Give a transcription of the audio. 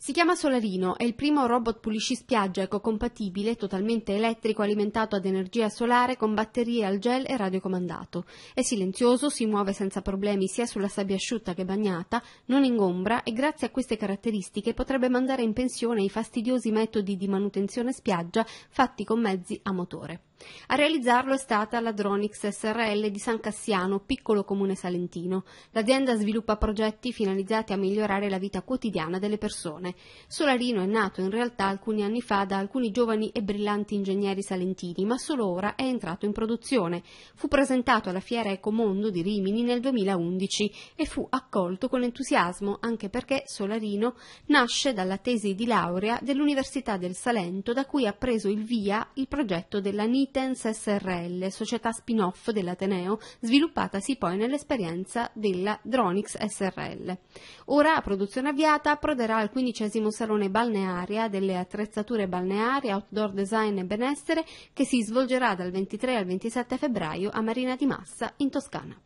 Si chiama Solarino, è il primo robot pulisci-spiaggia ecocompatibile, totalmente elettrico, alimentato ad energia solare con batterie al gel e radiocomandato. È silenzioso, si muove senza problemi sia sulla sabbia asciutta che bagnata, non ingombra e grazie a queste caratteristiche potrebbe mandare in pensione i fastidiosi metodi di manutenzione spiaggia fatti con mezzi a motore. A realizzarlo è stata la Dronix SRL di San Cassiano, piccolo comune salentino. L'azienda sviluppa progetti finalizzati a migliorare la vita quotidiana delle persone. Solarino è nato in realtà alcuni anni fa da alcuni giovani e brillanti ingegneri salentini, ma solo ora è entrato in produzione. Fu presentato alla Fiera Ecomondo di Rimini nel 2011 e fu accolto con entusiasmo anche perché Solarino nasce dalla tesi di laurea dell'Università del Salento da cui ha preso il via il progetto della NIT Itens SRL, società spin-off dell'Ateneo, sviluppatasi poi nell'esperienza della Dronix SRL. Ora, a produzione avviata, approderà al quindicesimo Salone Balnearia delle attrezzature balneari, outdoor design e benessere che si svolgerà dal 23 al 27 febbraio a Marina di Massa, in Toscana.